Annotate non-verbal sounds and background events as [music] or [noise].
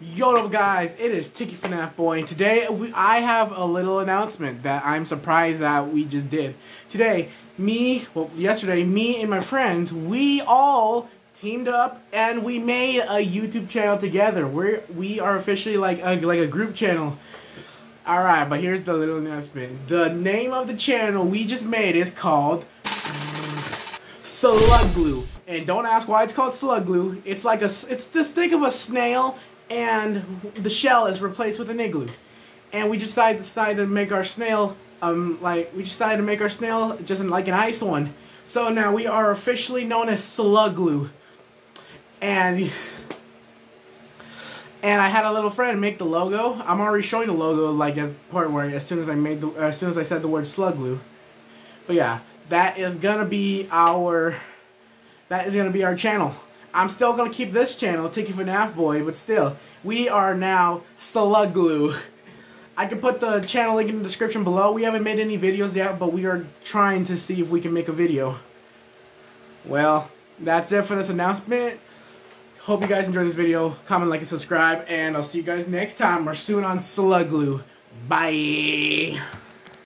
Yo, what up, guys, it is Tikky FNAF Boy, and today we, I have a little announcement that I'm surprised that we just did. Today, me, well, yesterday, me and my friends, we all teamed up and we made a YouTube channel together. We're we are officially like a, like a group channel. All right, but here's the little announcement. The name of the channel we just made is called SlugGloo. And don't ask why it's called SlugGloo. It's like a it's just think of a snail and the shell is replaced with an igloo. And we decided decided to make our snail um like we decided to make our snail just like an ice one. So now we are officially known as SlugGloo. And and I had a little friend make the logo. I'm already showing the logo like a part where as soon as I made the as soon as I said the word SlugGloo. But yeah, that is gonna be our that is gonna be our channel. I'm still gonna keep this channel, Tikky FNAF Boy, but still, we are now SlugGloo. [laughs] I can put the channel link in the description below. We haven't made any videos yet, but we are trying to see if we can make a video. Well, that's it for this announcement. Hope you guys enjoyed this video. Comment, like, and subscribe, and I'll see you guys next time or soon on SlugGloo. Bye!